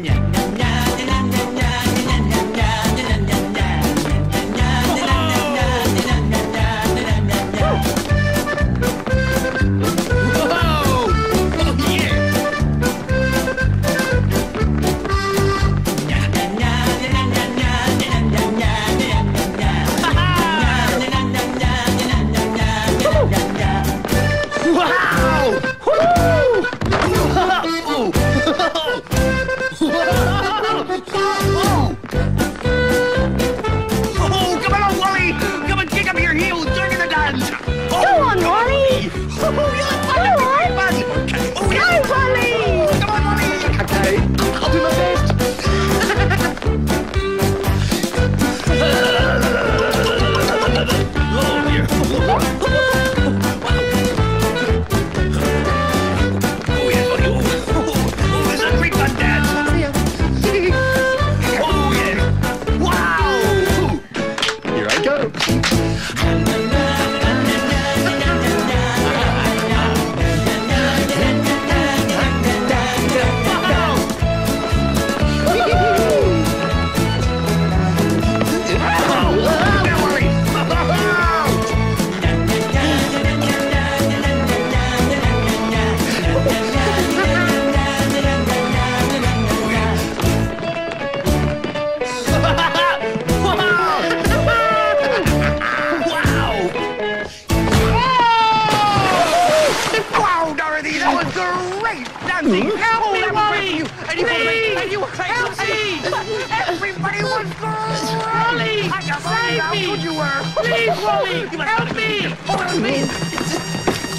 Yeah, yeah, yeah. Help me! Everybody was great! Wally, save me. you were! Please, Wally, help me! Oh, me!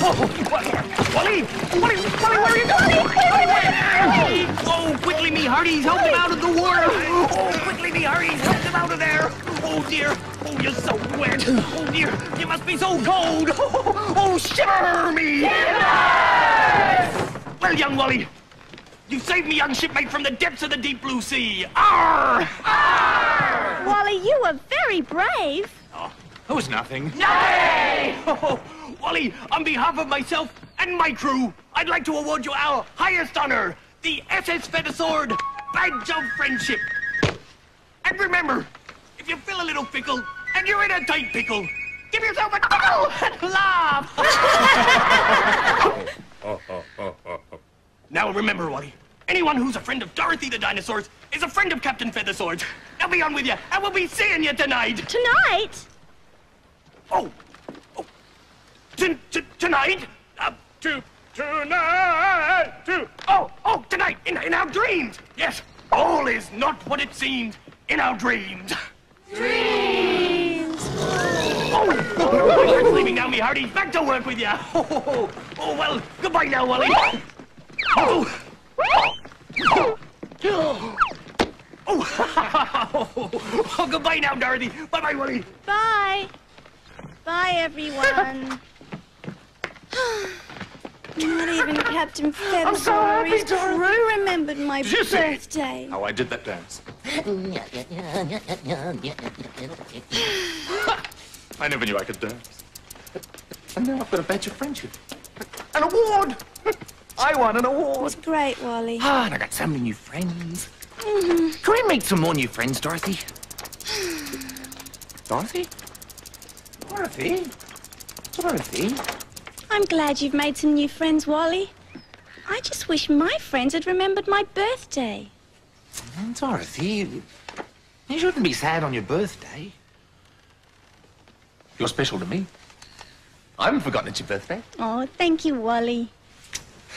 Oh, Wally! Wally, Wally, where are you going? Wally, Wally! Oh, quickly, me hearties, help him out of the water! Oh, quickly, me hearties, help him out of there! Oh, dear! Oh, you're so wet! Oh, dear! You must be so cold! Oh, oh shiver me! Well, young Wally, you saved me, young shipmate, from the depths of the deep blue sea! Arr! Wally, you were very brave. Oh, that was nothing. Yay! Oh, Wally, on behalf of myself and my crew, I'd like to award you our highest honor, the SS Feathersword Badge of Friendship. And remember, if you feel a little fickle and you're in a tight pickle, give yourself a tickle and laugh. now remember, Wally, anyone who's a friend of Dorothy the Dinosaurs is a friend of Captain Feathersword. Now be on with you, and we'll be seeing you tonight. Tonight? Oh, oh, t- t- tonight? Uh, to tonight? To oh, oh, tonight in in our dreams. Yes, all is not what it seems in our dreams. Dreams. Oh, oh I'm leaving now, me hearty. Back to work with you. Oh, oh, oh, oh, well, goodbye now, Wally. Oh. Oh. Oh, oh, goodbye now, Dorothy. Bye bye, Wally. Bye. Bye, everyone. Not even Captain Feathersword or his crew remembered my you birthday. Oh, I did that dance. I never knew I could dance. And now I've got a badge of friendship. An award! I won an award. It was great, Wally. Ah, and I got so many new friends. Can we make some more new friends, Dorothy? Dorothy? Dorothy? Dorothy? I'm glad you've made some new friends, Wally. I just wish my friends had remembered my birthday. Mm, Dorothy, you shouldn't be sad on your birthday. You're special to me. I haven't forgotten it's your birthday. Oh, thank you, Wally.